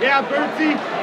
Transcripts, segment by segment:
Yeah, Bertie.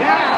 Yeah.